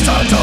It's a